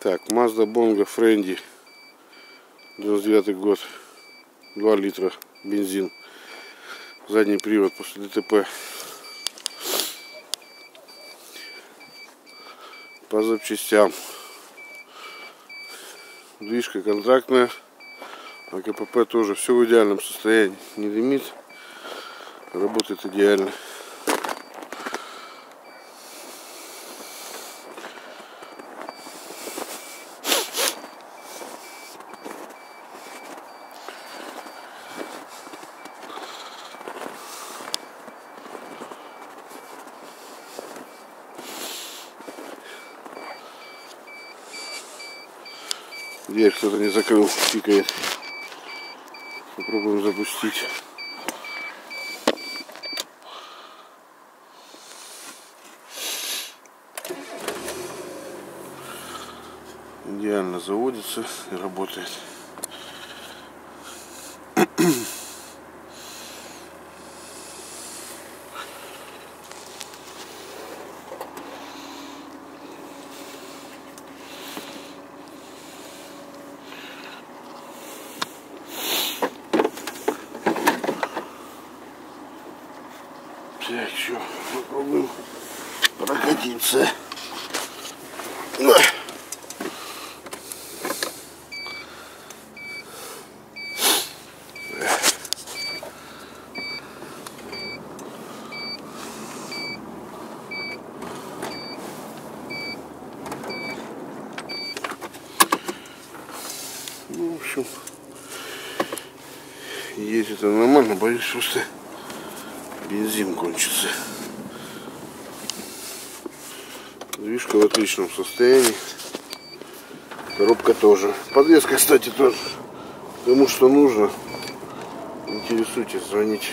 Так, Mazda Bongo Френди. 99 год. 2 литра бензин. Задний привод после ДТП. По запчастям. Движка контрактная. А КПП тоже все в идеальном состоянии. Не дымит. Работает идеально. Дверь кто-то не закрыл, тикает. Попробуем запустить. Идеально заводится и работает. Так, что, попробуем прокатиться. Ну, в общем, ездит это нормально, боюсь, просто бензин кончится. Движка в отличном состоянии. Коробка тоже. Подвеска, кстати, тоже. Кому что нужно, интересуйтесь, звоните.